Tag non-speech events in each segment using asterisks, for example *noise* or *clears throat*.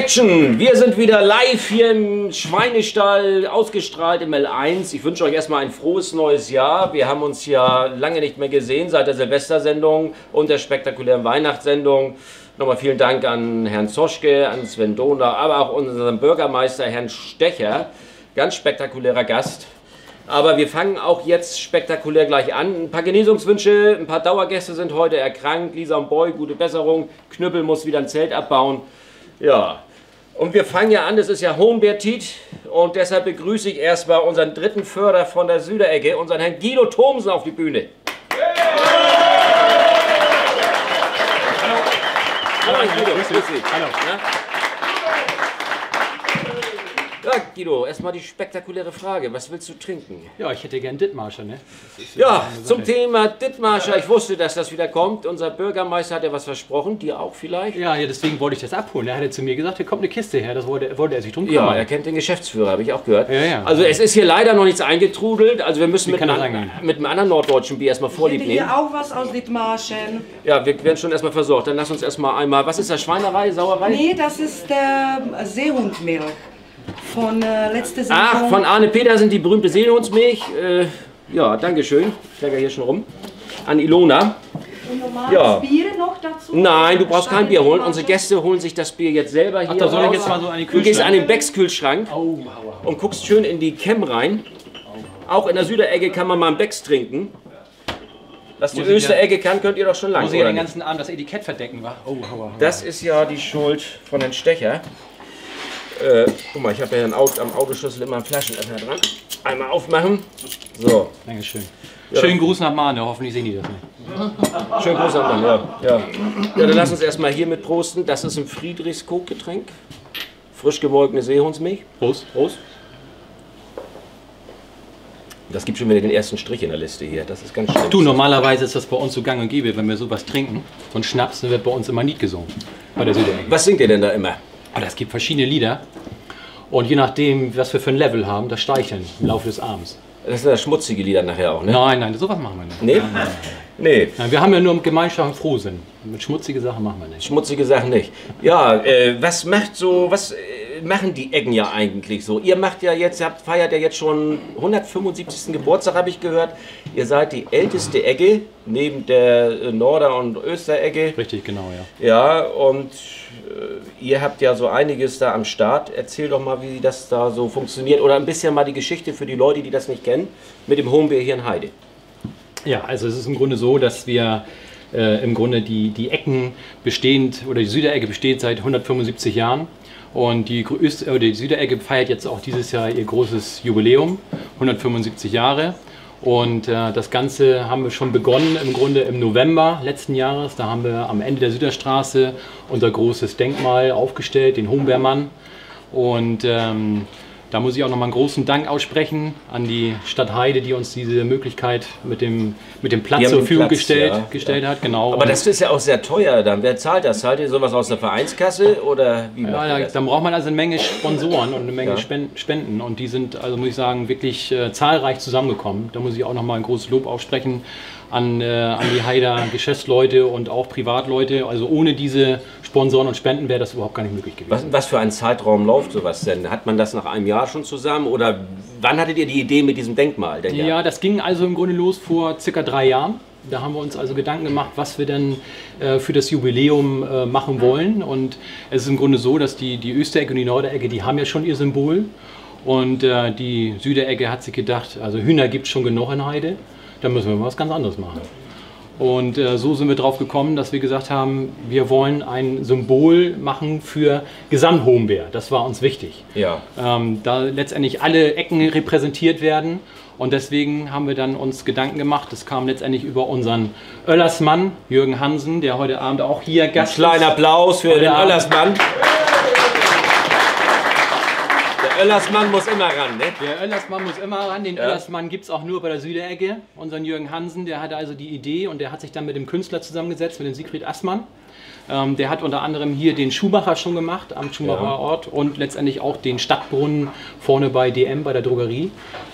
Action! Wir sind wieder live hier im Schweinestall, ausgestrahlt im L1. Ich wünsche euch erstmal ein frohes neues Jahr. Wir haben uns ja lange nicht mehr gesehen seit der Silvestersendung und der spektakulären Weihnachtssendung. Nochmal vielen Dank an Herrn Zoschke, an Sven Donau, aber auch unseren Bürgermeister Herrn Stecher. Ganz spektakulärer Gast. Aber wir fangen auch jetzt spektakulär gleich an. Ein paar Genesungswünsche, ein paar Dauergäste sind heute erkrankt. Lisa und Boy, gute Besserung. Knüppel muss wieder ein Zelt abbauen. Ja, und wir fangen ja an, das ist ja Hohenbertit und deshalb begrüße ich erstmal unseren dritten Förder von der Süderecke, unseren Herrn Guido Thomsen auf die Bühne. Hallo, Hallo Guido, grüß dich. Hallo. Ja? Ja, Guido, erstmal die spektakuläre Frage. Was willst du trinken? Ja, ich hätte gern Dittmarscher, ne? Ja, zum Thema Dittmarscher. Ich wusste, dass das wieder kommt. Unser Bürgermeister hat ja was versprochen. Dir auch vielleicht? Ja, ja deswegen wollte ich das abholen. Er hatte zu mir gesagt, hier kommt eine Kiste her. Das wollte, wollte er sich drum kümmern. Ja, er kennt den Geschäftsführer, habe ich auch gehört. Ja, ja. Also es ist hier leider noch nichts eingetrudelt. Also wir müssen mit, ein, mit einem anderen norddeutschen Bier erstmal vorlieb nehmen. hier auch was aus Dithmarschen. Ja, wir werden schon erstmal versorgt. Dann lass uns erstmal einmal... Was ist das? Schweinerei, Sauerei? Nee, das ist der Seehundmilch von äh, letzter Saison. Ach, von Arne Petersen, die berühmte Seehundsmilch. Äh, ja, Dankeschön. Ich lege hier schon rum. An Ilona. Und ja. Bier noch dazu? Nein, du brauchst kein Bier holen. Unsere Gäste holen sich das Bier jetzt selber hier. Ach, da soll ich jetzt mal so eine Du gehst an den Becks-Kühlschrank oh, und guckst schön in die Cam rein. Auch in der Süderecke kann man mal einen Becks trinken. Was die öste Ecke kann, könnt ihr doch schon lange. Muss ich ja den ganzen Abend das Etikett verdecken, wa? Oh, hauer, hauer. Das ist ja die Schuld von den Stecher. Äh, guck mal, ich habe ja am Autoschlüssel immer einen Flaschenöffner dran. Einmal aufmachen. So. Dankeschön. Ja. Schönen Gruß nach Mahne, hoffentlich sehen die das nicht. Schönen Gruß nach Mahne, ja. ja. Ja, dann lass uns erstmal hier mit prosten. Das ist ein Friedrichskook-Getränk. Frisch gemolkene Seehundsmilch. Prost. Prost. Das gibt schon wieder den ersten Strich in der Liste hier. Das ist ganz schön. Du, normalerweise ist das bei uns so gang und gäbe, wenn wir sowas trinken. So ein Schnaps, dann wird bei uns immer Lied gesungen. Bei der Südecke. Was singt ihr denn da immer? Aber es gibt verschiedene Lieder. Und je nachdem, was wir für ein Level haben, das steigt dann im Laufe des Abends. Das sind ja schmutzige Lieder nachher auch, ne? Nein, nein, sowas machen wir nicht. Nee? Nein, nein, nee. Nein, wir haben ja nur Gemeinschaft und Frohsinn. Mit schmutzige Sachen machen wir nicht. Schmutzige Sachen nicht. Ja, äh, was macht so, was machen die Eggen ja eigentlich so? Ihr macht ja jetzt, ihr habt, feiert ja jetzt schon 175. Geburtstag, habe ich gehört. Ihr seid die älteste Egge, neben der äh, Norder- und Österegge. Richtig, genau, ja. Ja, und äh, ihr habt ja so einiges da am Start. Erzähl doch mal, wie das da so funktioniert oder ein bisschen mal die Geschichte für die Leute, die das nicht kennen, mit dem Homebeer hier in Heide. Ja, also es ist im Grunde so, dass wir äh, im Grunde die, die Ecken bestehend oder die Süderecke besteht seit 175 Jahren. Und die, Öst äh, die Süderecke feiert jetzt auch dieses Jahr ihr großes Jubiläum, 175 Jahre. Und äh, das Ganze haben wir schon begonnen im Grunde im November letzten Jahres. Da haben wir am Ende der Süderstraße unser großes Denkmal aufgestellt, den Hombeermann. Und ähm, da muss ich auch nochmal einen großen Dank aussprechen an die Stadt Heide, die uns diese Möglichkeit mit dem, mit dem Platz zur Verfügung gestellt, ja. gestellt hat. Genau. Aber das ist ja auch sehr teuer dann. Wer zahlt das? Zahlt ihr sowas aus der Vereinskasse oder wie ja, ja, Dann braucht man also eine Menge Sponsoren und eine Menge ja. Spenden. Und die sind, also muss ich sagen, wirklich äh, zahlreich zusammengekommen. Da muss ich auch nochmal ein großes Lob aussprechen an, äh, an die Haider Geschäftsleute und auch Privatleute. Also ohne diese Sponsoren und Spenden wäre das überhaupt gar nicht möglich gewesen. Was, was für ein Zeitraum läuft sowas denn? Hat man das nach einem Jahr schon zusammen oder wann hattet ihr die Idee mit diesem Denkmal? Denn ja, das ging also im Grunde los vor circa drei Jahren. Da haben wir uns also Gedanken gemacht, was wir denn äh, für das Jubiläum äh, machen wollen. Und es ist im Grunde so, dass die, die Österecke und die Norderecke, die haben ja schon ihr Symbol. Und äh, die Süderecke hat sich gedacht, also Hühner gibt es schon genug in Heide da müssen wir was ganz anderes machen. Und äh, so sind wir drauf gekommen, dass wir gesagt haben, wir wollen ein Symbol machen für Gesamthombeer. Das war uns wichtig. Ja. Ähm, da letztendlich alle Ecken repräsentiert werden. Und deswegen haben wir dann uns Gedanken gemacht. Das kam letztendlich über unseren Oellersmann, Jürgen Hansen, der heute Abend auch hier Gast ist. Kleiner Applaus für den Oellersmann. Öllersmann muss immer ran, ne? Der Öllersmann muss immer ran. Den Ja. Öllersmann gibt es auch nur bei der Süderecke. Unseren Jürgen Hansen, der hatte also die Idee und der hat sich dann mit dem Künstler zusammengesetzt, mit dem Siegfried Assmann. Ähm, der hat unter anderem hier den Schuhmacher schon gemacht am Schumacher Ja. Ort und letztendlich auch den Stadtbrunnen vorne bei DM, bei der Drogerie.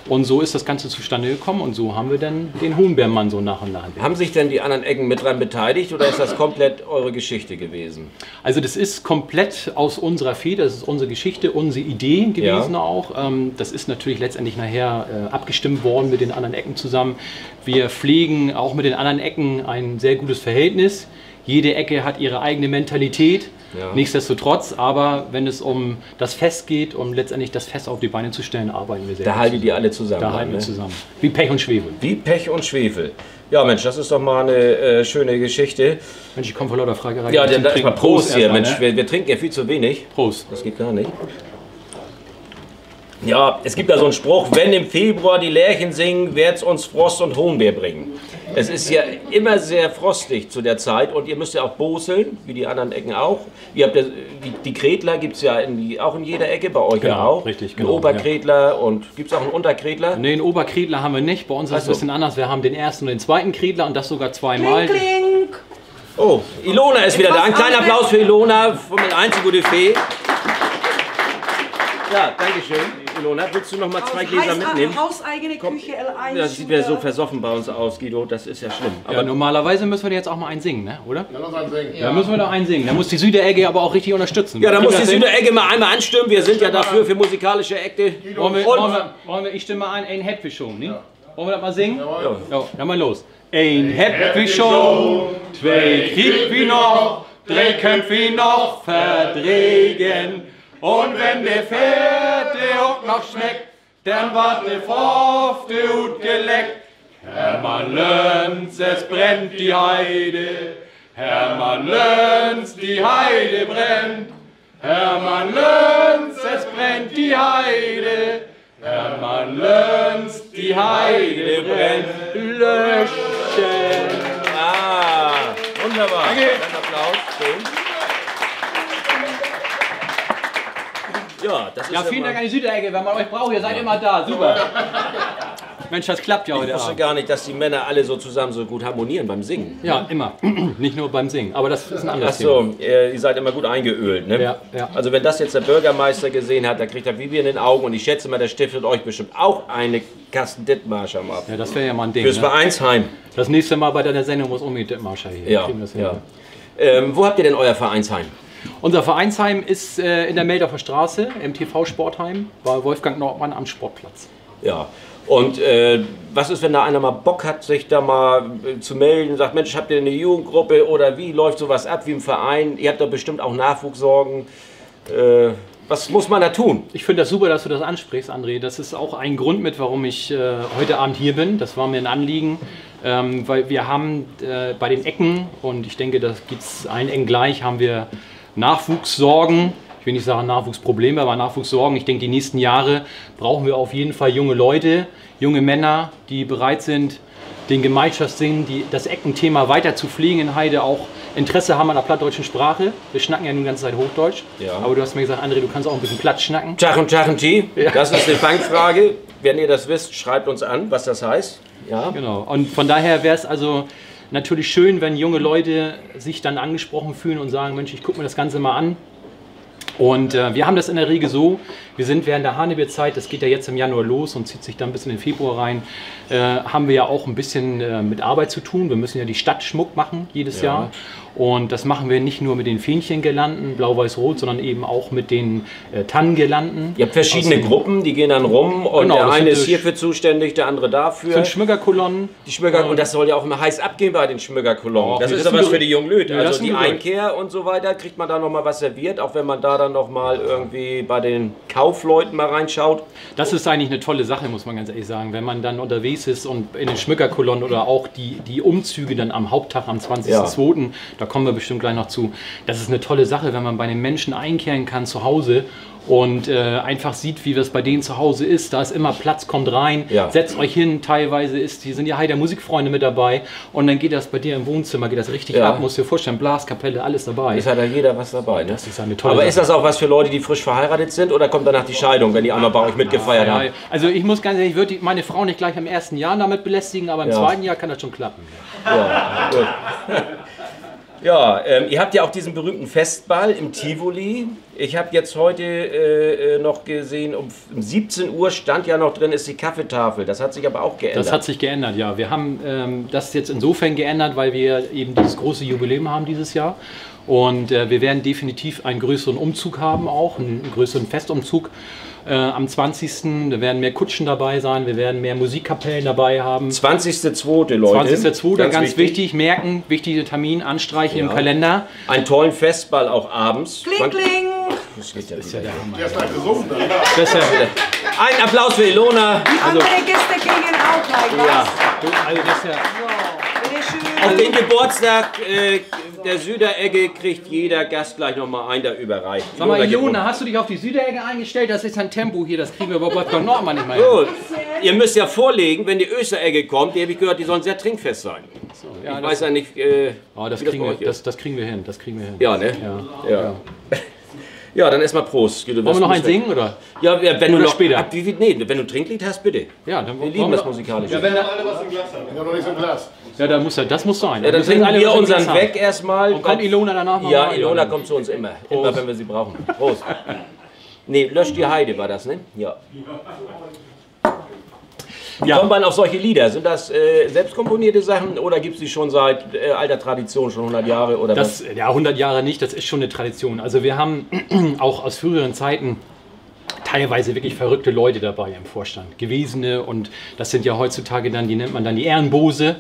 Und so ist das Ganze zustande gekommen und so haben wir dann den Hohenbeermann so nach und nach entwickelt. Haben sich denn die anderen Ecken mit dran beteiligt oder ist das komplett eure Geschichte gewesen? Also das ist komplett aus unserer Feder, das ist unsere Geschichte, unsere Idee gewesen Ja. auch. Ähm, das ist natürlich letztendlich nachher äh, abgestimmt worden mit den anderen Ecken zusammen. Wir pflegen auch mit den anderen Ecken ein sehr gutes Verhältnis. Jede Ecke hat ihre eigene Mentalität. Ja. Nichtsdestotrotz, aber wenn es um das Fest geht, um letztendlich das Fest auf die Beine zu stellen, arbeiten wir sehr Da gut haltet ihr alle zusammen. Da halten wir ne? zusammen. Wie Pech und Schwefel. Wie Pech und Schwefel. Ja, Mensch, das ist doch mal eine äh, schöne Geschichte. Mensch, ich komme vor lauter Fragerei. Ja, Zum dann Trinken. mal Prost hier. Mensch, ne? wir, wir trinken ja viel zu wenig. Prost. Das geht gar nicht. Ja, es gibt da so einen Spruch, wenn im Februar die Lerchen singen, wird's uns Frost und Hohenbeer bringen. Es ist ja immer sehr frostig zu der Zeit und ihr müsst ja auch boseln, wie die anderen Ecken auch. Ihr habt ja, die, die Kretler gibt es ja in auch in jeder Ecke, bei euch ja Genau, auch. richtig, Ein genau, Oberkretler und gibt es auch einen Unterkretler? Nee, einen Oberkredler haben wir nicht. Bei uns ist es ein bisschen anders. Wir haben den ersten und den zweiten Kredler und das sogar zweimal. Kling, kling. Oh, Ilona ist wieder da. Ein kleiner Applaus für Ilona von Eins, die gute Fee. Ja, danke schön. Ilona, willst du noch mal zwei Aus Gläser mitnehmen? Hauseigene Küche L1. Das sieht ja so versoffen bei uns aus, Guido. Das ist ja schlimm. Aber normalerweise müssen wir jetzt auch mal einen singen, ne? oder? Lass uns einen singen. Da müssen wir doch einen singen. Da muss die Süderecke aber auch richtig unterstützen. Ja, da muss die? Süderecke mal einmal anstimmen. Wir sind ja dafür für musikalische Akte. Wollen wir, wollen wir, wollen wir, ich stimme mal ein, ein Happy schon, ne? Wollen wir das mal singen? Jawohl. Ja, dann mal los. Ein Happy Show, zwei kriegt wie noch, drei wie noch verdregen. Und wenn der vierte auch noch schmeckt, dann wart der fünfte gut geleckt. Hermann Lenz, es brennt die Heide. Hermann Lenz, die Heide brennt. Hermann Lenz, es brennt die Heide. Hermann Lenz, die Heide brennt. Löschen. Ah, wunderbar. Danke. Ein Applaus. Schön. Ja, das ist Ja, vielen Dank an die Südecke, wenn man euch braucht, ihr seid immer da. Super. *laughs* Mensch, das klappt ja Ich heute wusste Abend. gar nicht, dass die Männer alle so zusammen so gut harmonieren beim Singen. Ja, immer. *clears throat* Nicht nur beim Singen. Aber das ist ein Ach anderes Thema. so, ihr ihr seid immer gut eingeölt, ne? Ja, ja. Also wenn das jetzt der Bürgermeister gesehen hat, dann kriegt er wie wir in den Augen und ich schätze mal, der stiftet euch bestimmt auch eine Kasten Dittmarscher mal. Ja, das wäre ja mal ein Ding. Fürs Ne? Vereinsheim. Das nächste Mal bei deiner Sendung muss unbedingt der Marscher hier. Ja, ja. Ähm, wo habt ihr denn euer Vereinsheim? Unser Vereinsheim ist äh, in der Meldorfer Straße, MTV Sportheim, bei Wolfgang Nordmann am Sportplatz. Ja. Und äh, was ist, wenn da einer mal Bock hat, sich da mal äh, zu melden und sagt, Mensch, habt ihr eine Jugendgruppe oder wie läuft sowas ab wie im Verein? Ihr habt da bestimmt auch Nachwuchssorgen. Äh, was muss man da tun? Ich finde das super, dass du das ansprichst, André. Das ist auch ein Grund mit, warum ich äh, heute Abend hier bin. Das war mir ein Anliegen, ähm, weil wir haben äh, bei den Ecken, und ich denke, das gibt es allen Ecken gleich, haben wir Nachwuchssorgen. Ich will nicht sagen Nachwuchsprobleme, aber Nachwuchssorgen. Ich denke, die nächsten Jahre brauchen wir auf jeden Fall junge Leute, junge Männer, die bereit sind, den Gemeinschaftssinn, die, das Eckenthema weiter zu pflegen in Heide, auch Interesse haben an der plattdeutschen Sprache. Wir schnacken ja nun die ganze Zeit Hochdeutsch. Ja. Aber du hast mir gesagt, André, du kannst auch ein bisschen Platz schnacken. Tach und Tach und Tee, das ist eine Fangfrage. Wenn ihr das wisst, schreibt uns an, was das heißt. Ja. Genau. Und von daher wäre es also natürlich schön, wenn junge Leute sich dann angesprochen fühlen und sagen, Mensch, ich gucke mir das Ganze mal an. Und äh, wir haben das in der Regel so, wir sind während der Hanebeer-Zeit, das geht ja jetzt im Januar los und zieht sich dann bis in den Februar rein, äh, haben wir ja auch ein bisschen äh, mit Arbeit zu tun. Wir müssen ja die Stadt Schmuck machen jedes Ja. Jahr. Und das machen wir nicht nur mit den Fähnchengirlanden, blau-weiß-rot, sondern eben auch mit den äh, Tannengirlanden. Ihr habt verschiedene Gruppen, die gehen dann rum und Genau, der das eine ist hierfür zuständig, der andere dafür. sind Schmückerkolonnen. Die Schmöger, und das soll ja auch immer heiß abgehen bei den Schmögerkolonnen. Oh, das nee, ist das aber was für die jungen Leute. Nee, das also die. Einkehr und so weiter, kriegt man da nochmal was serviert, auch wenn man da dann nochmal irgendwie bei den Kaufleuten mal reinschaut. Das ist eigentlich eine tolle Sache, muss man ganz ehrlich sagen. Wenn man dann unterwegs ist und in den Schmückerkolonnen oder auch die, die Umzüge dann am Haupttag am 20.02., da kommen wir bestimmt gleich noch zu. Das ist eine tolle Sache, wenn man bei den Menschen einkehren kann zu Hause und äh, einfach sieht, wie das bei denen zu Hause ist. Da ist immer Platz, kommt rein, Ja. setzt euch hin. Teilweise ist, hier sind ja Heider Musikfreunde mit dabei und dann geht das bei dir im Wohnzimmer, geht das richtig Ja. ab. Musst dir vorstellen, Blaskapelle, alles dabei. Ist hat ja jeder was dabei, ne? Das ist eine tolle Aber Sache. ist das auch was für Leute, die frisch verheiratet sind oder kommt danach die Scheidung, wenn die einmal bei euch mitgefeiert Ja, haben? also ich muss ganz ehrlich, ich würde meine Frau nicht gleich im ersten Jahr damit belästigen, aber im zweiten Jahr kann das schon klappen. Ja, gut. *laughs* Ja, ähm, ihr habt ja auch diesen berühmten Festball im Tivoli. Ich habe jetzt heute äh, äh, noch gesehen, um, um 17 Uhr stand ja noch drin, ist die Kaffeetafel. Das hat sich aber auch geändert. Das hat sich geändert, ja. Wir haben ähm, das jetzt insofern geändert, weil wir eben dieses große Jubiläum haben dieses Jahr. Und äh, wir werden definitiv einen größeren Umzug haben auch, einen größeren Festumzug äh, am 20. Da werden mehr Kutschen dabei sein, wir werden mehr Musikkapellen dabei haben. 20.02. Leute. 20.02. Ganz, wichtig. merken, wichtiger Termin, anstreichen im Ja. Kalender. Einen tollen Festball auch abends. Kling, kling. Das geht ja Das ist ja der Hammer. Erst mal gesungen dann. Das ist ja, Ein Applaus für Ilona. Andere Gäste kriegen auch gleich Ja. also das ist ja Auf den Geburtstag äh, der Süderecke kriegt jeder Gast gleich nochmal ein, der überreicht. Sag mal, Ilona, hast du dich auf die Süderecke eingestellt? Das ist ein Tempo hier, das kriegen wir bei Wolfgang Nordmann nicht mehr hin. Gut. Ihr müsst ja vorlegen, wenn die Österecke kommt, die habe ich gehört, die sollen sehr trinkfest sein. Ja, ich das- weiß ja nicht, äh, Oh, das, wie das kriegen bei wir, das, das kriegen wir hin, das kriegen wir hin. Ja, ne? Ja. Ja. Ja, *laughs* dann erstmal Prost. Wollen wir noch einen singen oder? Ja, ja, wenn du Oder noch später? Ab, wie nee, wenn du ein Trinklied hast, bitte. Ja, dann Wir lieben das musikalische. Ja, wenn da, Alle was im Glas haben. Ich habe noch nichts im Glas. ja, da muss ja, das muss sein. Ja, dann trinken wir unseren haben. weg erstmal. Und kommt Ilona danach noch Ja, mal? Ilona dann- kommt zu uns immer. Immer, wenn wir sie brauchen. Prost. Nee, lösch die Heide war das, ne? Ja. Wie Ja. kommt man auf solche Lieder? Sind das äh, selbstkomponierte Sachen oder gibt es die schon seit äh, alter Tradition, schon 100 Jahre oder Das, ja, 100 Jahre nicht, das ist schon eine Tradition. Also wir haben *clears throat* auch aus früheren Zeiten teilweise wirklich verrückte Leute dabei im Vorstand. Gewesene und das sind ja heutzutage dann, die nennt man dann die Ehrenbose.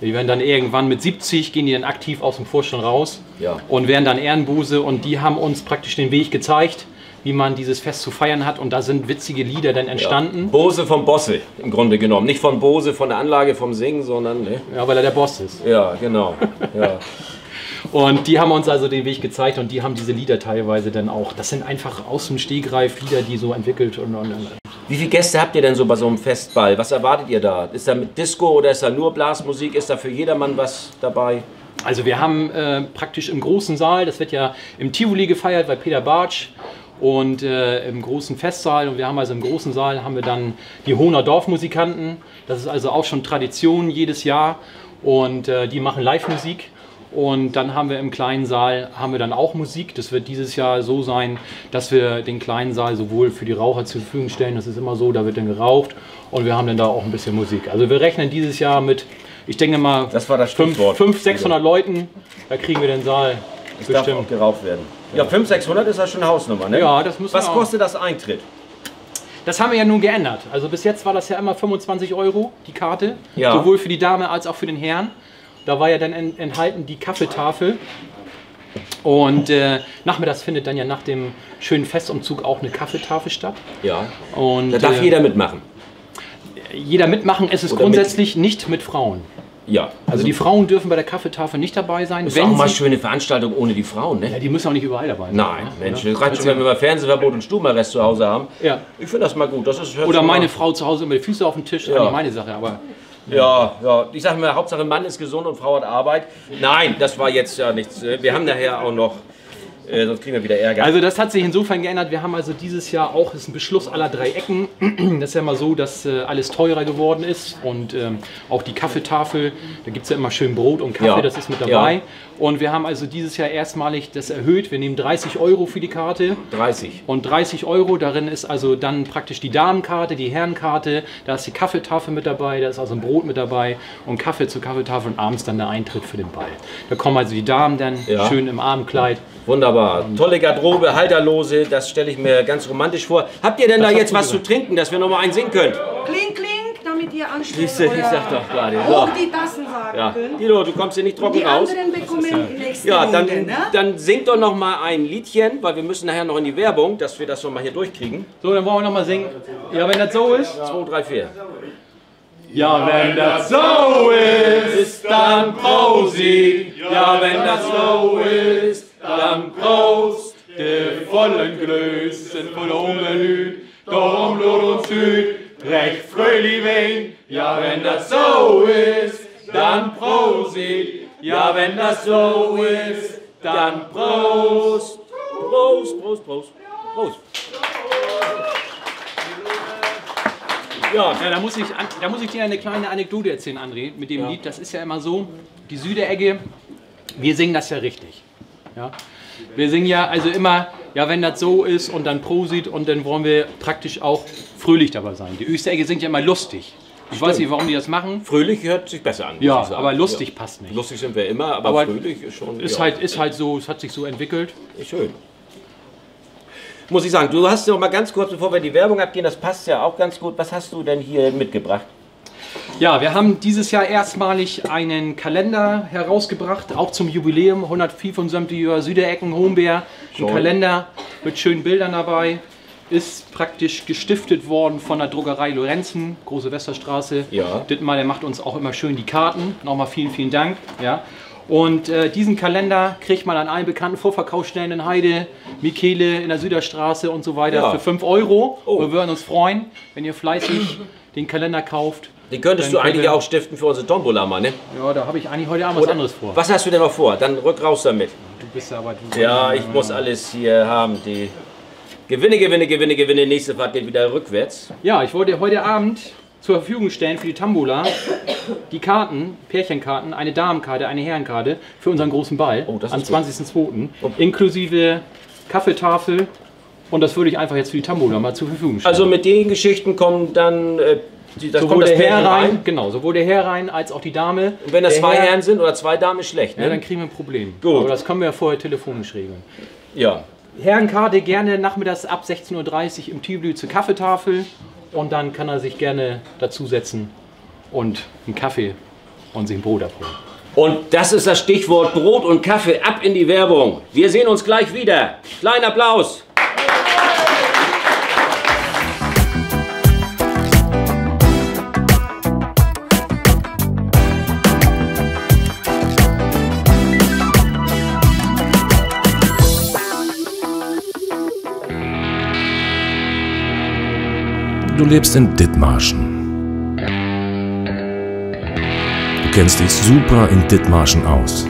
Die werden dann irgendwann mit 70, gehen die dann aktiv aus dem Vorstand raus Ja. und werden dann Ehrenbose und die haben uns praktisch den Weg gezeigt, wie man dieses Fest zu feiern hat und da sind witzige Lieder dann entstanden. Bose vom Bosse im Grunde genommen. Nicht von Bose von der Anlage vom Singen, sondern. Ne? Ja, weil er der Boss ist. Ja, genau. Ja. *laughs* Und die haben uns also den Weg gezeigt und die haben diese Lieder teilweise dann auch. Das sind einfach aus dem Stegreif Lieder, die so entwickelt und, und, und Wie viele Gäste habt ihr denn so bei so einem Festball? Was erwartet ihr da? Ist da mit Disco oder ist da nur Blasmusik? Ist da für jedermann was dabei? Also wir haben äh, praktisch im großen Saal, das wird ja im Tivoli gefeiert bei Peter Bartsch und äh, im großen Festsaal und wir haben also im großen Saal haben wir dann die Hohner Dorfmusikanten. Das ist also auch schon Tradition jedes Jahr und äh, die machen Live-Musik. Und dann haben wir im kleinen Saal haben wir dann auch Musik. Das wird dieses Jahr so sein, dass wir den kleinen Saal sowohl für die Raucher zur Verfügung stellen. Das ist immer so, da wird dann geraucht und wir haben dann da auch ein bisschen Musik. Also wir rechnen dieses Jahr mit, ich denke mal, Das war das 500, Stichwort. 500 600 Leuten. Da kriegen wir den Saal Das darf auch geraucht werden. Ja, 500, 600 ist das schon eine Hausnummer, ne? Ja, das müssen Was wir auch. kostet das Eintritt? Das haben wir ja nun geändert. Also bis jetzt war das ja immer 25 Euro, die Karte. Ja. Sowohl für die Dame als auch für den Herrn. Da war ja dann en- enthalten die Kaffeetafel. Und äh, nachmittags findet dann ja nach dem schönen Festumzug auch eine Kaffeetafel statt. Ja. Und Da darf äh, jeder mitmachen. jeder mitmachen. Es ist Oder grundsätzlich nicht mit Frauen. Ja. Also die Frauen dürfen bei der Kaffeetafel nicht dabei sein. ist auch mal schöne Veranstaltung ohne die Frauen, ja, ne? die müssen auch nicht überall dabei sein. Nein, ne? Mensch, das reicht schon, wenn wir mal Fernsehverbot und Stubenarrest zu Hause haben. Ja. Ich finde das mal gut. Das ist, Oder meine mal- Frau zu Hause immer die Füße auf den Tisch, Ja. ja. nicht meine Sache, aber Ja, ja. Ich sage mir, Hauptsache Mann ist gesund und Frau hat Arbeit. Nein, das war jetzt ja nichts. Wir haben nachher auch noch, äh, sonst kriegen wir wieder Ärger. Also das hat sich insofern geändert. Wir haben also dieses Jahr auch, ist ein Beschluss aller drei Ecken. Das ist ja immer so, dass äh, alles teurer geworden ist und ähm, auch die Kaffeetafel, da gibt es ja immer schön Brot und Kaffee, Ja. das ist mit dabei. Ja. Und wir haben also dieses Jahr erstmalig das erhöht. Wir nehmen 30 Euro für die Karte. 30. Und 30 Euro, darin ist also dann praktisch die Damenkarte, die Herrenkarte, da ist die Kaffeetafel mit dabei, da ist also ein Brot mit dabei und Kaffee zur Kaffeetafel und abends dann der Eintritt für den Ball. Da kommen also die Damen dann Ja. schön im Abendkleid. Wunderbar. Tolle Garderobe, Halterlose, das stelle ich mir ganz romantisch vor. Habt ihr denn da hast jetzt was zu trinken, dass wir noch mal einen singen können? Kling, kling, damit ihr anstellen Siehste, ich sag doch gerade. hoch die Tassen sagen Ja. könnt. Dilo, du kommst hier nicht trocken Die raus. anderen bekommen nächste Ja, Runde, dann, ne? dann singt doch noch mal ein Liedchen, weil wir müssen nachher noch in die Werbung, dass wir das noch mal hier durchkriegen. So, dann wollen wir nochmal singen. Ja, wenn das so ist. 2, 3, 4. Ja, wenn das so ist, dann Prosi. Ja, wenn das so ist, dann Prost. De wollen grüßen voll ungenüt, darum Blut und Süd, recht fröhlich wehen. Ja, wenn das so ist, dann Prosit. Ja, wenn das so ist, dann Prost. Prost, Prost, Prost, Prost. Ja, Ja, da muss, ich, an- da muss ich dir eine kleine Anekdote erzählen, André, mit dem Lied. Das ist ja immer so, die Süderecke, wir singen das ja richtig. Ja? Wir singen ja also immer, ja, wenn das so ist und dann Prosit und dann wollen wir praktisch auch fröhlich dabei sein. Die Österecke singt ja immer lustig. Ich weiß nicht, warum die das machen. fröhlich hört sich besser an. Ja, aber lustig Ja. passt nicht. Lustig sind wir immer, aber, Aber fröhlich ist schon Ist, ja, halt, ist halt so, es hat sich so entwickelt. schön. Muss ich sagen, du hast noch mal ganz kurz, bevor wir in die Werbung abgehen, das passt ja auch ganz gut. Was hast du denn hier mitgebracht? Ja, wir haben dieses Jahr erstmalig einen Kalender herausgebracht, auch zum Jubiläum, 155 Süderecken Hombeer. Ein. Kalender mit schönen Bildern dabei. Ist praktisch gestiftet worden von der Druckerei Lorenzen, Große Westerstraße. Ja. Dittmar, der macht uns auch immer schön die Karten. Nochmal vielen, vielen Dank. Ja. Und äh, diesen Kalender kriegt man an allen bekannten Vorverkaufsstellen in Heide, Michele in der Süderstraße und so weiter Ja. für 5 Euro. Oh. Wir würden uns freuen, wenn ihr fleißig den Kalender kauft. Den könntest Dann du eigentlich auch stiften für unsere Tombola mal, ne? Ja, da habe ich eigentlich heute Abend was anderes vor. Was hast du denn noch vor? Dann rück raus damit. Du bist ja aber du. Ja, ich muss alles hier haben. Die Gewinne, Gewinne, Gewinne, Gewinne. Nächste Fahrt geht wieder rückwärts. Ja, ich wollte heute Abend zur Verfügung stellen für die Tambola die Karten, Pärchenkarten, eine Damenkarte, eine Herrenkarte für unseren großen Ball Oh, am ist gut. 20.02. Inklusive Kaffeetafel. Und das würde ich einfach jetzt für die Tambola mal zur Verfügung stellen. Also mit den Geschichten kommen dann. Äh, die, da sowohl der Herr rein, rein. genau, sowohl der Herr rein als auch die Dame. Und wenn das Der zwei Herr- Herren sind oder zwei Damen, ist schlecht. Ja, dann Ne? kriegen wir ein Problem. Gut. Aber das können wir ja vorher telefonisch regeln. Ja. Herrenkarte gerne nachmittags ab 16.30 Uhr im Tivoli zur Kaffeetafel und dann kann er sich gerne dazusetzen und einen Kaffee und sich ein Brot abholen. Und das ist das Stichwort Brot und Kaffee. Ab in die Werbung. Wir sehen uns gleich wieder. Kleinen Applaus. Du lebst in Dithmarschen. Du kennst dich super in Dithmarschen aus.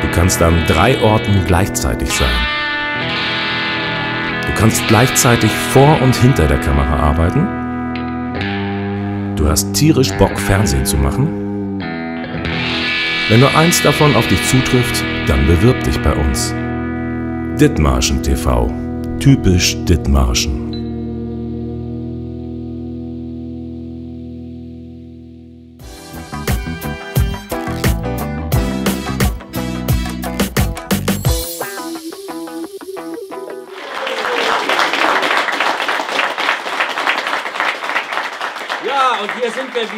Du kannst an drei Orten gleichzeitig sein. Du kannst gleichzeitig vor und hinter der Kamera arbeiten. Du hast tierisch Bock, Fernsehen zu machen. Wenn nur eins davon auf dich zutrifft, dann bewirb dich bei uns. Dithmarschen TV. Typisch Dithmarschen.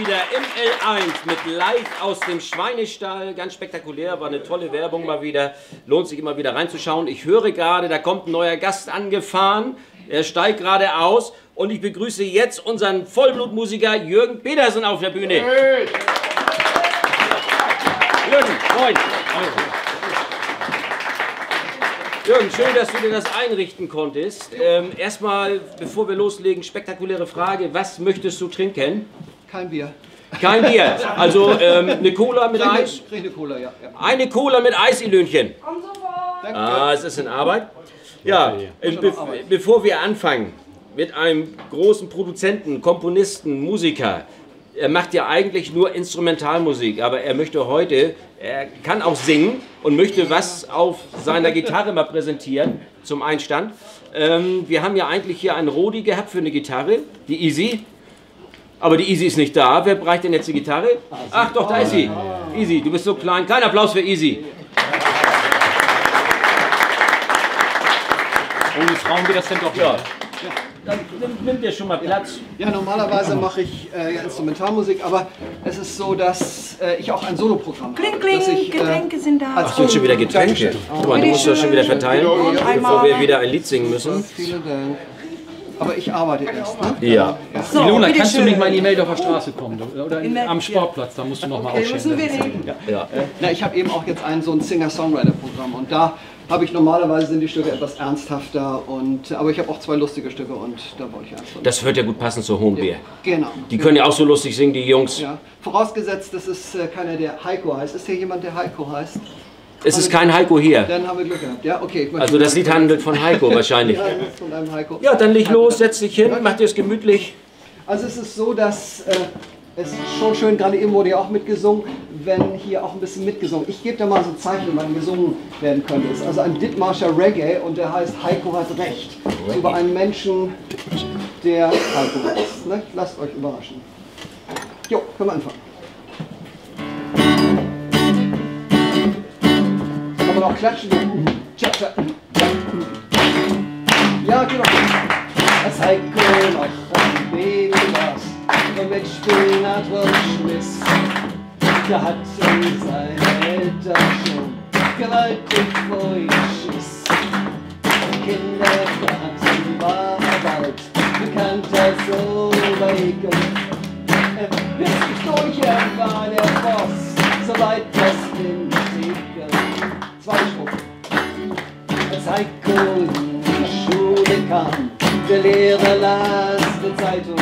Wieder im L1 mit Live aus dem Schweinestall. Ganz spektakulär, war eine tolle Werbung mal wieder. Lohnt sich immer wieder reinzuschauen. Ich höre gerade, da kommt ein neuer Gast angefahren. Er steigt gerade aus und ich begrüße jetzt unseren Vollblutmusiker Jürgen Petersen auf der Bühne. Jürgen, moin. Jürgen, schön, dass du dir das einrichten konntest. Ähm, erstmal, bevor wir loslegen, spektakuläre Frage. Was möchtest du trinken? Kein Bier. Kein Bier. Also ähm, eine Cola mit Krieg Eis? eine, krieg eine Cola, ja. ja. Eine Cola mit Eisilöhnchen. Ah, es ist in Arbeit. Ja, äh, be bevor wir anfangen mit einem großen Produzenten, Komponisten, Musiker. Er macht ja eigentlich nur Instrumentalmusik, aber er möchte heute, er kann auch singen und möchte was auf seiner Gitarre mal präsentieren zum Einstand. Ähm, wir haben ja eigentlich hier einen Rodi gehabt für eine Gitarre, die Easy. Aber die Easy ist nicht da. Wer bereicht denn jetzt die Gitarre? Ach doch, da ist sie. Easy, du bist so klein. Kein Applaus für Easy. Ohne Frauen geht das denn doch Ja. Dann nimm, nimm dir schon mal Platz. ja, normalerweise mache ich äh, ja, Instrumentalmusik, aber es ist so, dass äh, ich auch ein Soloprogramm Kling, habe. kling, dass ich, äh, Getränke sind da. als Sind schon wieder Getränke. Guck mal, du musst das schon wieder verteilen, bevor wir wieder ein Lied singen müssen. Vielen Dank. Aber ich arbeite erst. Ne? Ja. So, Ilona, kannst du schön. nicht mal in die Meldorfer Straße kommen? Oder in, am Sportplatz, da musst du noch mal Okay, aufstehen. reden. ja. Na, ich habe eben auch jetzt ein so ein Singer-Songwriter-Programm und da habe ich normalerweise sind die Stücke etwas ernsthafter und aber ich habe auch zwei lustige Stücke und da wollte ich eins von. Das wird ja gut passen zur Hohenbier. Genau. Die können ja auch so lustig singen, die Jungs. Ja. Vorausgesetzt, das ist äh, keiner, der Heiko heißt. Ist hier jemand, der Heiko heißt? Es ist kein Heiko hier. Dann haben wir Glück gehabt. Ja, okay. Also das Lied handelt von Heiko wahrscheinlich. Ja, von einem Heiko. Ja, dann leg los, setz dich hin, mach dir es gemütlich. Also es ist so, dass äh, es schon schön, gerade eben wurde ja auch mitgesungen, wenn hier auch ein bisschen mitgesungen. Ich gebe da mal so ein Zeichen, wann gesungen werden könnte. Es ist also ein Dithmarscher Reggae und der heißt Heiko hat recht. Über einen Menschen, der Heiko ist. Ne? Lasst euch überraschen. Jo, können wir anfangen. Man auch klatschen. Ja, genau. Als Heiko noch ein Baby war und mit Spinat schmiss, da hatten seine Eltern schon gewaltig vor ihm Schiss. Kinder fragten, war bald bekannt als. Er biss sich durch, er war der Boss, soweit das segelt. Als Heiko in die Schule kam, der Lehrer las die Zeitung.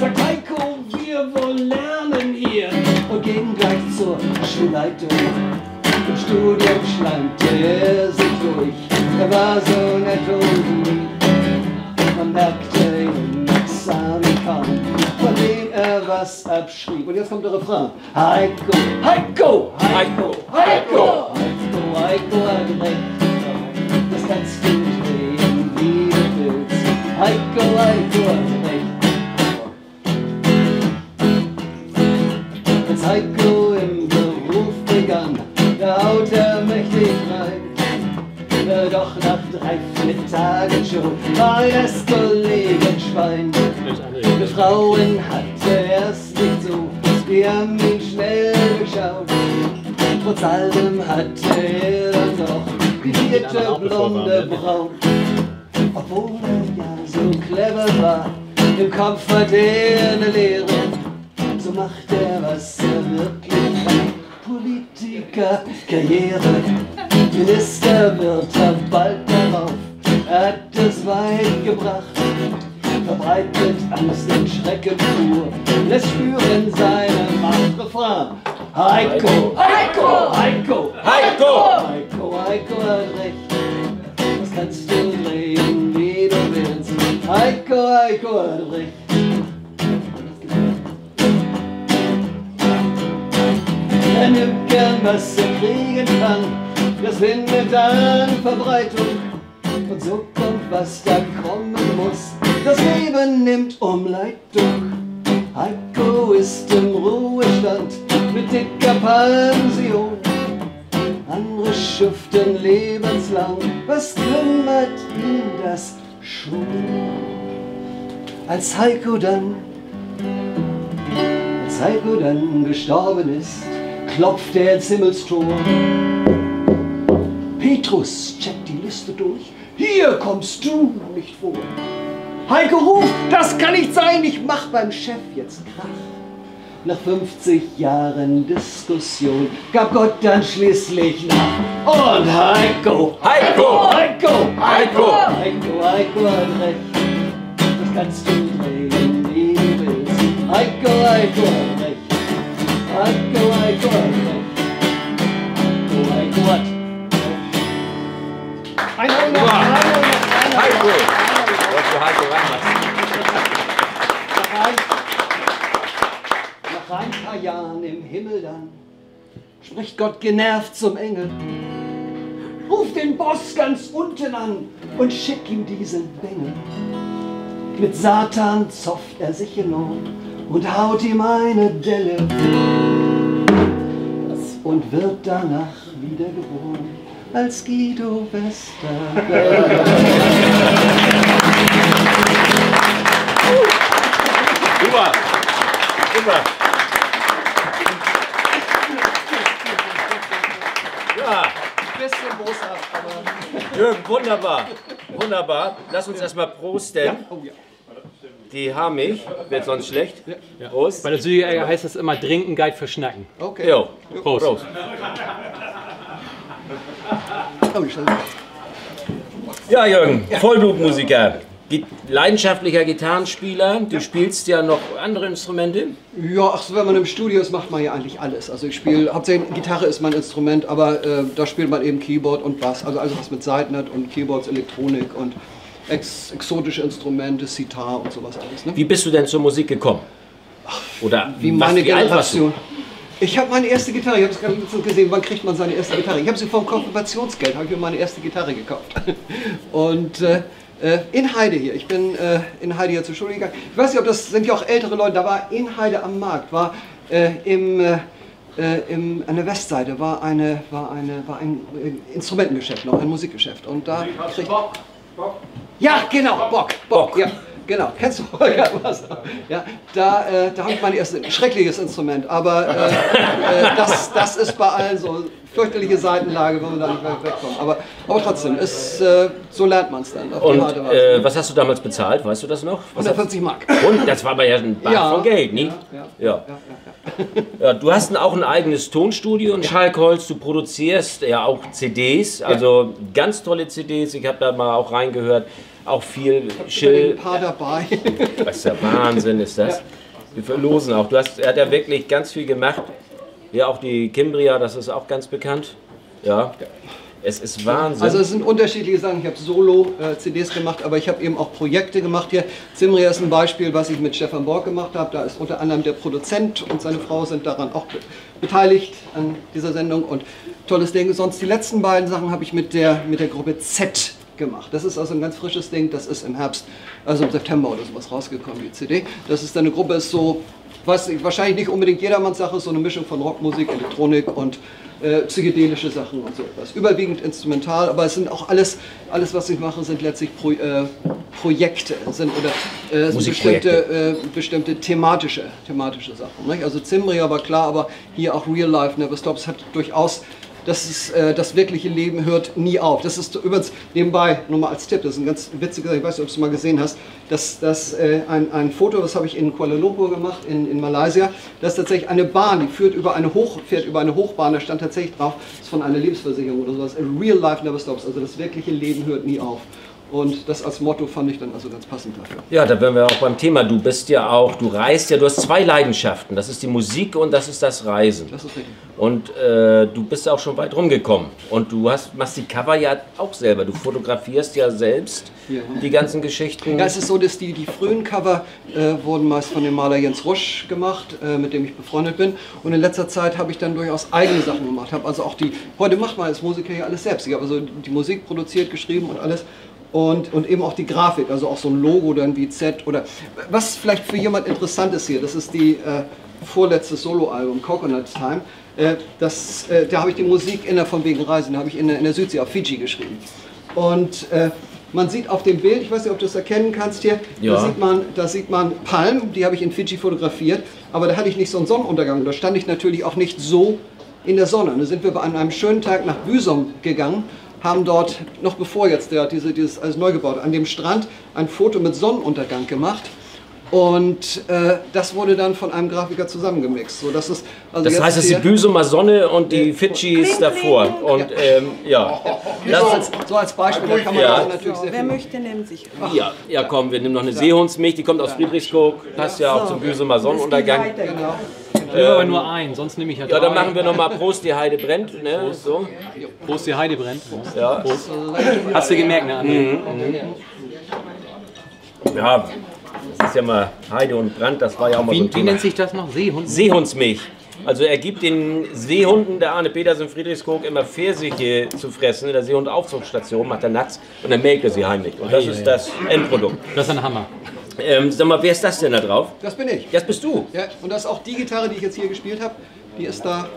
Sagt Heiko, wir wollen lernen hier und gehen gleich zur Schulleitung. Im Studium schleimte er sich durch, er war so nett und lieb. Man merkte im Examen kaum, von dem er was abschrieb. Und jetzt kommt der Refrain. Heiko, Heiko, Heiko, Heiko, Heiko, Heiko hat recht. Das kannst du drehen, wie du willst. Heiko, Heiko hat recht. Als Heiko im Beruf begann, da haut er mächtig rein. Doch nach drei, vier Tagen schon war er das Kollegenschwein. Mit Frauen hatte er's nicht so, wir haben ihn schnell geschaut. Trotz allem hatte er dann doch die vierte blonde Braut. Obwohl er ja so clever war, im Kopf hat er eine Lehre. So macht er, was er wirklich kann. Politiker, Karriere, Minister wird er bald darauf. Er hat es weit gebracht, verbreitet Angst und Schrecken pur, lässt spüren seine Macht Refrain. Heiko, Heiko, Heiko, Heiko! Heiko, Heiko hat recht. Das kannst du drehen, wie du willst. Heiko, Heiko hat recht. Er nimmt gern, was er kriegen kann. Das findet dann Verbreitung. Und so kommt, was da kommen muss. Das Leben nimmt Umleitung. Heiko ist im Ruhestand mit dicker Pension. Andere schuften lebenslang. Was kümmert ihn das schon? Als Heiko dann als Heiko dann gestorben ist, klopft er ins Himmelstor. Petrus checkt die Liste durch. Hier kommst du nicht vor. Heiko ruft, das kann nicht sein, ich mach beim Chef jetzt Krach. Nach 50 Jahren Diskussion gab Gott dann schließlich nach. Und Heiko, Heiko! Heiko, Heiko! Heiko, Heiko hat recht. Das kannst du drehen, wie du willst. Heiko, Heiko hat recht. Heiko, Heiko hat recht. Heiko, Heiko hat recht. Ein Heiko! Heiko reinmachen? Nach ein, paar Jahren im Himmel dann spricht Gott genervt zum Engel. Ruf den Boss ganz unten an und schick ihm diese Bengel. Mit Satan zofft er sich enorm und haut ihm eine Delle und wird danach wiedergeboren als Guido Westerwelle. *laughs* Super! Ja, Bisschen boshaft, aber Jürgen, wunderbar. Wunderbar. Lass uns erstmal prosten. Oh ja. Die Hamich, wird sonst schlecht. Prost. Bei der Südecke heißt es immer Trinken, Guide für Schnacken. Okay. Jo. Prost. Prost. Oh, Ja, Jürgen, Vollblutmusiker. Leidenschaftlicher Gitarrenspieler. Du spielst ja noch andere Instrumente. Ja, ach so, wenn man im Studio ist, macht man ja eigentlich alles. Also ich spiele, hauptsächlich Gitarre ist mein Instrument, aber äh, da spielt man eben Keyboard und Bass. Also alles was mit Saiten hat und Keyboards, Elektronik und ex exotische Instrumente, Sitar und sowas alles. Ne? Wie bist du denn zur Musik gekommen? Oder Wie was- meine wie warst du? Generation. Ich habe meine erste Gitarre, ich habe es gerade gesehen, wann kriegt man seine erste Gitarre? Ich habe sie vom Konfirmationsgeld, habe ich mir meine erste Gitarre gekauft. *laughs* Und äh, in Heide hier, ich bin äh, in Heide hier zur Schule gegangen. Ich weiß nicht, ob das sind ja auch ältere Leute, da war in Heide am Markt, war äh, im, äh, äh, im, an der Westseite war, eine, war, eine, war ein äh, Instrumentengeschäft, noch ein Musikgeschäft. Und da krieg, ja, genau, Bock, Bock, Bock. ja. Genau, kennst du Holger *laughs* was? Ja, da, äh, da habe ich mein erstes schreckliches Instrument, aber äh, äh, das, das ist bei allen so fürchterliche Seitenlage, wenn man da nicht wegkommt. Aber, aber trotzdem, ist, äh, so lernt man es dann. Und äh, was hast du damals bezahlt? Weißt du das noch? Was hat- 140 Mark. und das war aber ja ein Bad Ja. von Geld, nie? Ja, Ja. Ja, du hast ein- auch ein eigenes Tonstudio in Schalkholz. Du produzierst ja auch CDs, also ganz tolle CDs. Ich habe da mal auch reingehört. Auch viel Ein Chill. paar dabei. Was ist der Wahnsinn ist das? Wir verlosen auch. Du hast, er hat ja wirklich ganz viel gemacht. Ja, auch die Kimbria, das ist auch ganz bekannt. Ja. Es ist Wahnsinn. Also es sind unterschiedliche Sachen. Ich habe Solo-CDs gemacht, aber ich habe eben auch Projekte gemacht hier. Zimria ist ein Beispiel, was ich mit Stefan Borg gemacht habe. Da ist unter anderem der Produzent und seine Frau sind daran auch be beteiligt an dieser Sendung und tolles Ding. Sonst die letzten beiden Sachen habe ich mit der, mit der Gruppe Z gemacht. Das ist also ein ganz frisches Ding. Das ist im Herbst, also im September oder sowas rausgekommen, die CD. Das ist eine Gruppe, ist so, was wahrscheinlich nicht unbedingt jedermanns Sache, ist so eine Mischung von Rockmusik, Elektronik und äh, psychedelische Sachen und so etwas. Überwiegend instrumental, aber es sind auch alles, alles was ich mache, sind letztlich Pro, äh, Projekte, sind oder äh, sind bestimmte, äh, bestimmte thematische, thematische Sachen. Nicht? Also Zimbria war klar, aber hier auch Real Life Never Stops hat durchaus das, ist, äh, das wirkliche Leben hört nie auf. Das ist übrigens nebenbei, nur mal als Tipp, das ist ein ganz witziger, ich weiß nicht, ob du es mal gesehen hast, das, das, äh, ein, ein Foto, das habe ich in Kuala Lumpur gemacht, in, in Malaysia. Das ist tatsächlich eine Bahn, die führt über eine, Hoch, fährt über eine Hochbahn, da stand tatsächlich drauf, das ist von einer Lebensversicherung oder sowas, Real Life Never Stops, also das wirkliche Leben hört nie auf. Und das als Motto fand ich dann also ganz passend dafür. Ja, da wären wir auch beim Thema. Du bist ja auch, du reist ja, du hast zwei Leidenschaften. Das ist die Musik und das ist das Reisen. Das ist richtig. Und äh, du bist auch schon weit rumgekommen. Und du hast, machst die Cover ja auch selber. Du fotografierst ja selbst Ja. die ganzen Geschichten. Ja, es ist so, dass die, die frühen Cover äh, wurden meist von dem Maler Jens Rusch gemacht, äh, mit dem ich befreundet bin. Und in letzter Zeit habe ich dann durchaus eigene Sachen gemacht. Habe also auch die, heute macht man als Musiker ja alles selbst. Ich habe also die Musik produziert, geschrieben und alles. Und, und eben auch die Grafik, also auch so ein Logo dann wie Z oder was vielleicht für jemand interessant ist hier, das ist die äh, vorletzte Soloalbum Coconut Time. Äh, das, äh, da habe ich die Musik in der von wegen Reisen, habe ich in der, in der Südsee auf Fiji geschrieben. Und äh, man sieht auf dem Bild, ich weiß nicht, ob du das erkennen kannst hier, Ja. da, sieht man, da sieht man Palmen, die habe ich in Fidschi fotografiert, aber da hatte ich nicht so einen Sonnenuntergang. Da stand ich natürlich auch nicht so in der Sonne. Da sind wir an einem schönen Tag nach Büsum gegangen, haben dort, noch bevor jetzt der, diese, dieses alles neu gebaut, an dem Strand ein Foto mit Sonnenuntergang gemacht. Und äh, das wurde dann von einem Grafiker zusammengemixt. So, dass es, also das heißt, es ist die Büsumer Sonne und die Fidschis davor. Und ähm, ja. so, Das, als, so als Beispiel, da kann man Ja. also natürlich sehr Wer viel möchte, nimmt sich. ja, ja, komm, wir nehmen noch eine Seehundsmilch, die kommt aus Friedrichskoog, passt ja auch zum Büsumer Sonnenuntergang. Genau. Ich nehme aber nur einen, sonst nehme ich ja Ja, drei. dann machen wir nochmal Prost, die Heide brennt. Ne? So. Prost, die Heide brennt. Prost. Ja. Prost. Hast du gemerkt, ne? André? ja, das ist ja mal Heide und Brand, das war ja auch mal so ein Wie, wie Thema. nennt sich das noch? Seehund? Seehundsmilch. Also er gibt den Seehunden, der Arne Peters in Friedrichskoog, immer Pfirsiche zu fressen in der Seehundaufzugsstation, macht er nachts und dann melkt er sie heimlich. Und das ist das Endprodukt. Das ist ein Hammer. Ähm, sag mal, wer ist das denn da drauf? Das bin ich. Das bist du. Ja, und das ist auch die Gitarre, die ich jetzt hier gespielt habe. Die ist da.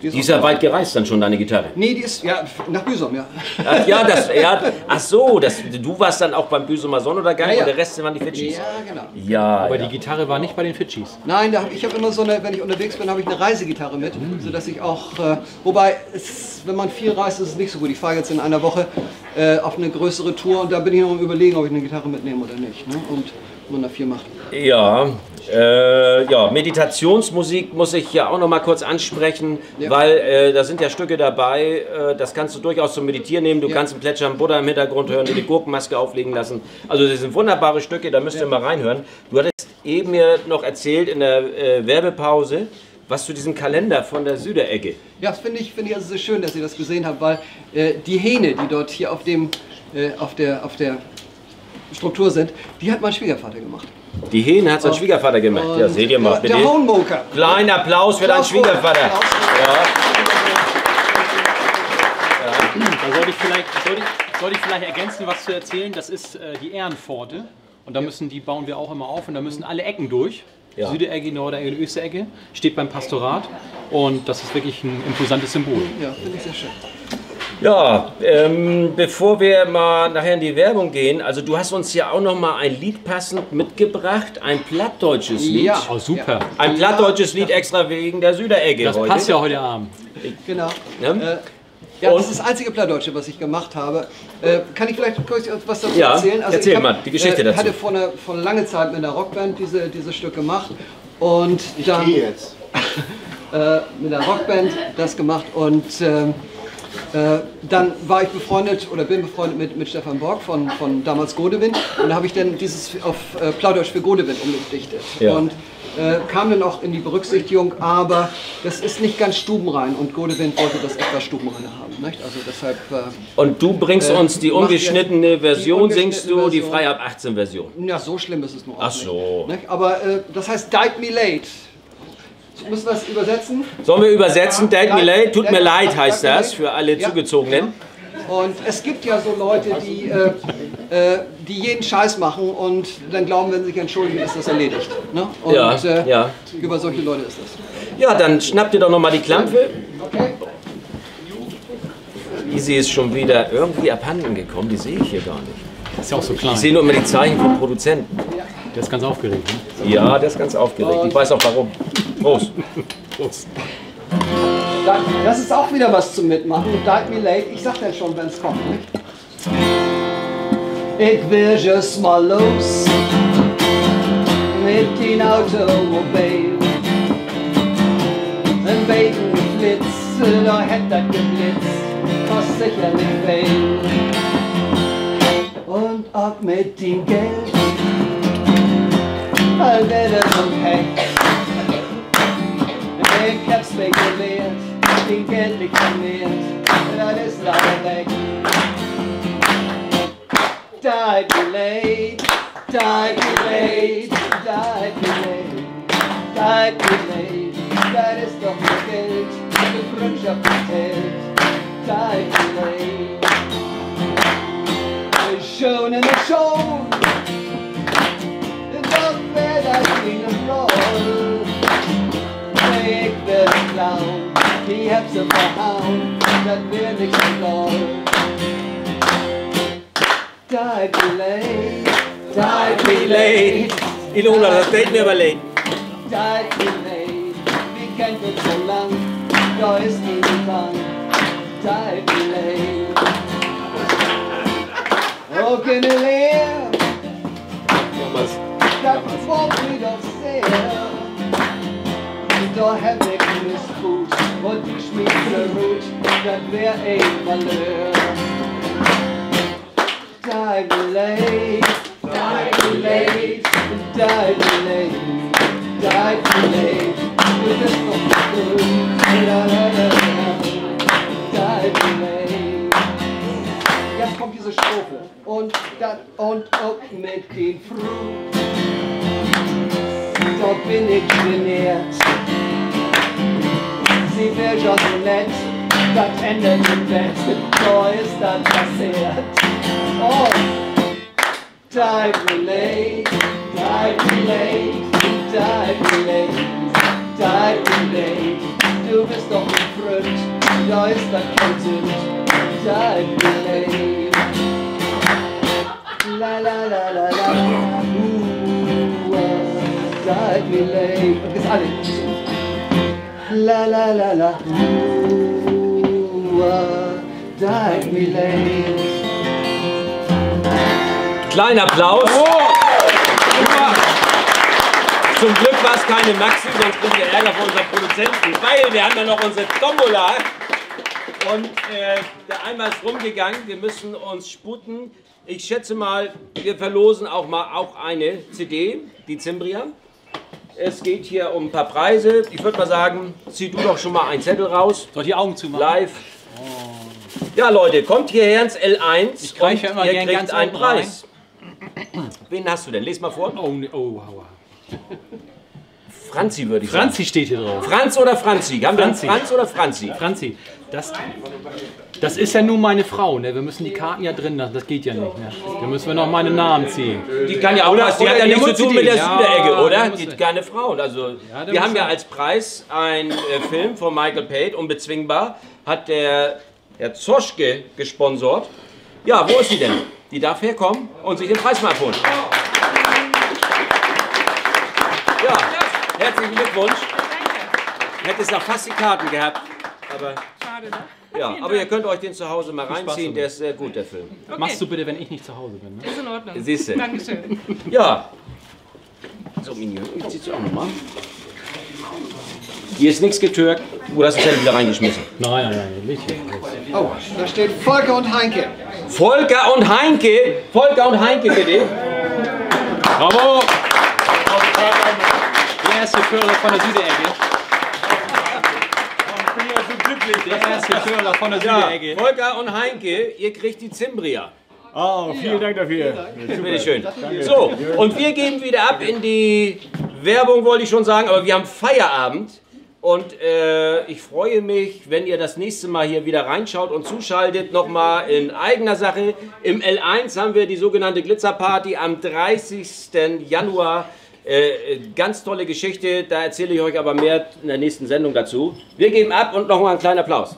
Die ist, Die ist ja da. weit gereist dann schon, deine Gitarre. Nee, die ist ja nach Büsum, ja. Ach ja, das, *laughs* ja, ach so, das, du warst dann auch beim Büsumer Sonnenuntergang Ja, ja. und der Rest waren die Fidschis. Ja, genau. Ja, Aber ja. die Gitarre war nicht bei den Fidschis. Nein, da hab, ich habe immer so eine, wenn ich unterwegs bin, habe ich eine Reisegitarre mit, sodass ich auch, äh, wobei, es, wenn man viel reist, ist es nicht so gut. Ich fahre jetzt in einer Woche äh, auf eine größere Tour und da bin ich noch am überlegen, ob ich eine Gitarre mitnehme oder nicht. Ne? Und man da viel macht. Ja, äh, ja, Meditationsmusik muss ich ja auch noch mal kurz ansprechen, Ja. weil äh, da sind ja Stücke dabei, äh, das kannst du durchaus zum Meditieren nehmen. Du Ja. kannst einen plätschern Buddha im Hintergrund hören, dir die Gurkenmaske auflegen lassen. Also das sind wunderbare Stücke, da müsst ihr mal reinhören. Du hattest eben mir noch erzählt in der äh, Werbepause, was zu diesem Kalender von der Süderecke. Ja, das finde ich, finde ich also sehr schön, dass ihr das gesehen habt, weil äh, die Hähne, die dort hier auf, dem, äh, auf, der, auf der Struktur sind, die hat mein Schwiegervater gemacht. Die Hähne hat sein Schwiegervater gemacht. Ja, Und, seht ihr mal, der, bitte. Der Hohenmoker. Kleinen Applaus für deinen Schwiegervater. Applaus vor- Ja. Da sollte ich vielleicht, sollte ich, sollte ich vielleicht ergänzen, was zu erzählen. Das ist äh, die Ehrenpforte. Und da müssen, die bauen wir auch immer auf und da müssen alle Ecken durch. Ja. Süderecke, Nordecke und Österecke. Steht beim Pastorat. Und das ist wirklich ein imposantes Symbol. Ja, finde ich sehr schön. Ja, ähm, bevor wir mal nachher in die Werbung gehen, also du hast uns ja auch noch mal ein Lied passend mitgebracht, ein plattdeutsches Lied. Ja. Oh, super. Ein plattdeutsches Lied extra wegen der Süderecke Das heute. passt ja heute Abend. Genau. Ja? Äh, ja, Und- das ist das einzige Plattdeutsche, was ich gemacht habe. Äh, kann ich vielleicht kurz was dazu Ja, erzählen? Also erzähl ich hab, mal die Geschichte äh, dazu. hatte vor einer, vor einer langen Zeit mit einer Rockband diese, dieses Stück gemacht. Und Ich dann gehe jetzt. *laughs* äh, mit einer Rockband das gemacht und ähm, äh, dann war ich befreundet oder bin befreundet mit, mit Stefan Borg von, von damals Godewind und da habe ich dann dieses auf äh, Plaudeutsch für Godewind umgedichtet Ja. und äh, kam dann auch in die Berücksichtigung, aber das ist nicht ganz stubenrein und Godewind wollte das etwas stubenreiner haben, nicht? also deshalb äh, Und du bringst Äh, uns die ungeschnittene jetzt die Version, singst du ungeschnittene die Version. frei ab 18 Version. ja so schlimm ist es nur auch Ach so. nicht, nicht? aber äh, das heißt Died Me Late. Müssen wir es übersetzen? Sollen wir übersetzen? Date me late? Tut mir leid heißt das für alle Ja. Zugezogenen. Und es gibt ja so Leute, die, äh, äh, die jeden Scheiß machen und dann glauben, wenn sie sich entschuldigen, ist das erledigt. Ne? Und Ja, äh, ja. über solche Leute ist das. Ja, dann schnapp dir doch noch mal die Klampe. Okay? Easy ist schon wieder irgendwie abhanden gekommen, die sehe ich hier gar nicht. Ist ja auch so klein. Ich sehe nur immer die Zeichen vom Produzenten. Der ist ganz aufgeregt. Ne? Ja, der ist ganz aufgeregt. Ich weiß auch warum. Prost. Prost. Da- Das ist auch wieder was zum Mitmachen. Died Me Late. Ich sag dann schon, wenn es kommt. Ich will just mal los mit den Automobil. Ein Bacon geflitzt, da hätte das geblitzt, was sicherlich fehl. Und auch mit dem Geld, all wäre und Pech. Ich hab spekuliert, den Geld nicht vermehrt, das ist leider weg. Died me late, died me late, died me late, died me late. Das ist doch nur Geld, für Freundschaft gezählt. Died me late. Schon in der Show, wil een clown, die hebt ze verhauen, dat weer niks verloren. Die be late, die be late, Ilona, das Date mir überlegt. die be late. Wie kennt uns so lang, da ist nie Bang. Die be late. Ook in de leer, dat valt me doch sehr. Da hab ich Missfuß und die schmiede Rut, das wär ein Malheur. Die be late, die be late, die be late, die be keine Maxi, sonst kriegen wir Ärger von unserem Produzenten, weil wir haben ja noch unsere Tombola. Und äh, der Eimer ist rumgegangen, wir müssen uns sputen. Ich schätze mal, wir verlosen auch mal auch eine CD, die Zimbria. Es geht hier um ein paar Preise. Ich würde mal sagen, zieh du doch schon mal einen Zettel raus, Soll ich die Augen zumachen? live. Ja Leute, kommt hierher ins L1 Ich und immer ihr gern kriegt ganz einen oben rein. Preis. Wen hast du denn? Les mal vor. Oh, ne- oh, aua. Franzi würde ich sagen. Franzi steht hier drauf. Franz oder Franzi? Haben Franzi. Franz oder Franzi? Franzi, das, das ist ja nun meine Frau. Ne? Wir müssen die Karten ja drin lassen. Das geht ja nicht. Ne? Da müssen wir noch meinen Namen ziehen. Die kann ja auch was. Die oder hat ja nichts zu tun mit der Ja, Süderecke, oder? Die keine Frauen. Also, da wir haben ja als Preis einen äh, Film von Michael Pate, unbezwingbar, hat der Herr Zoschke gesponsert. Ja, wo ist sie denn? Die darf herkommen und sich den Preis mal abholen. Ja, Glückwunsch. Hättest noch fast die Karten gehabt. Aber, Schade, ne? ja, aber ihr könnt euch den zu Hause mal reinziehen. Der ist sehr gut, der Film. Okay. Machst du bitte, wenn ich nicht zu Hause bin. Ne? Ist in Ordnung. Siehste. Dankeschön. Ja. So, Mini, ich zieh's auch nochmal. Hier ist nichts getürkt. Oder hast du den wieder reingeschmissen? Nein, nein, nein, nicht. Oh, da steht Volker und Heinke. Volker und Heinke. Volker und Heinke, bitte. Bravo! Der erste Führer von der Süderecke. Ich bin ja so glücklich. Der erste Führer von der Ja, Süderecke. Volker und Heinke, ihr kriegt die Zimbria. Oh, vielen Dank dafür. Bitte schön. So, und wir gehen wieder ab in die Werbung, wollte ich schon sagen, aber wir haben Feierabend. Und äh, ich freue mich, wenn ihr das nächste Mal hier wieder reinschaut und zuschaltet, nochmal in eigener Sache. Im L1 haben wir die sogenannte Glitzerparty am 30. Januar. Äh, äh, ganz tolle Geschichte, da erzähle ich euch aber mehr in der nächsten Sendung dazu. Wir geben ab und nochmal einen kleinen Applaus.